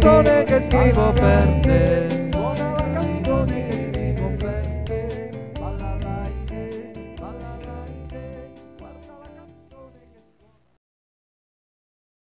canzone che scrivo per te.